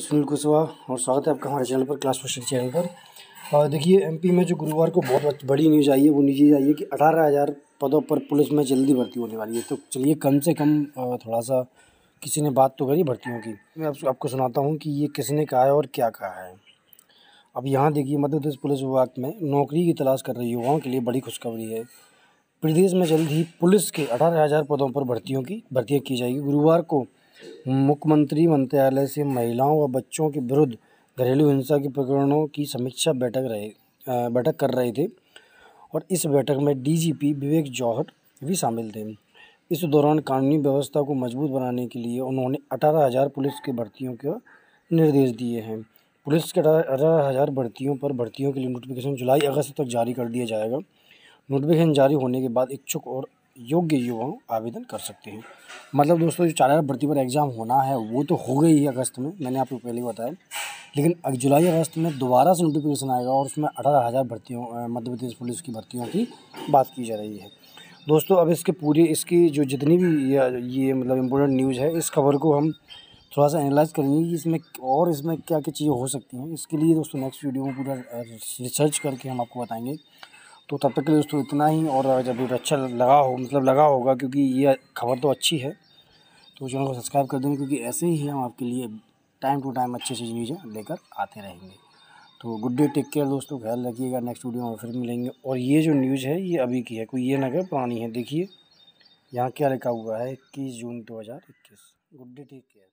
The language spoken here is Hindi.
सुनील कुशवाहा और स्वागत है आपका हमारे चैनल पर क्लास क्वेश्चन चैनल पर। देखिए एमपी में जो गुरुवार को बहुत बड़ी न्यूज़ आई है वो न्यूज़ आई है कि अठारह हज़ार पदों पर पुलिस में जल्दी भर्ती होने वाली है। तो चलिए कम से कम थोड़ा सा किसी ने बात तो करी भर्तियों की। मैं आप, आपको सुनाता हूँ कि ये किसने कहा है और क्या कहा है। अब यहाँ देखिए मध्य प्रदेश पुलिस विभाग में नौकरी की तलाश कर रहे युवाओं के लिए बड़ी खुशखबरी है। प्रदेश में जल्द ही पुलिस के अठारह हज़ार पदों पर भर्तियों की भर्तियाँ की जाएगी। गुरुवार को मुख्यमंत्री मंत्रालय से महिलाओं व बच्चों के विरुद्ध घरेलू हिंसा के प्रकरणों की समीक्षा बैठक रहे बैठक कर रहे थे और इस बैठक में डीजीपी विवेक जौहर भी शामिल थे। इस दौरान कानूनी व्यवस्था को मज़बूत बनाने के लिए उन्होंने अठारह हज़ार पुलिस की भर्तियों के निर्देश दिए हैं। पुलिस के अठारह हज़ार भर्तियों पर भर्तियों के लिए नोटिफिकेशन जुलाई अगस्त तक जारी कर दिया जाएगा। नोटिफिकेशन जारी होने के बाद इच्छुक और योग्य युवा आवेदन कर सकते हैं। मतलब दोस्तों, जो चार हज़ार भर्ती पर एग्ज़ाम होना है, वो तो हो गई है अगस्त में, मैंने आपको पहले ही बताया। लेकिन जुलाई अगस्त में दोबारा से नोटिफिकेशन आएगा और उसमें अठारह हज़ार भर्तियों मध्य प्रदेश पुलिस की भर्तियों की बात की जा रही है। दोस्तों, अब इसके पूरी, इसकी जो जितनी भी ये मतलब इम्पोर्टेंट न्यूज़ है, इस खबर को हम थोड़ा सा एनालाइज करेंगे कि इसमें और इसमें क्या क्या चीज़ें हो सकती हैं। इसके लिए दोस्तों नेक्स्ट वीडियो में पूरा रिसर्च करके हम आपको बताएँगे। तो तब तक के लिए दोस्तों इतना ही, और जब अच्छा लगा हो मतलब लगा होगा, क्योंकि ये खबर तो अच्छी है तो चैनल को सब्सक्राइब कर देंगे क्योंकि ऐसे ही हम आपके लिए टाइम टू टाइम अच्छी अच्छी न्यूज़ें लेकर आते रहेंगे। तो गुड डे टेक केयर दोस्तों, ख्याल रखिएगा नेक्स्ट वीडियो में फिर मिलेंगे। और ये जो न्यूज़ है, ये अभी की है, कोई ये ना कहे पुरानी है, देखिए, यहाँ क्या लिखा हुआ है, इक्कीस जून दो हज़ार इक्कीस। Good day take care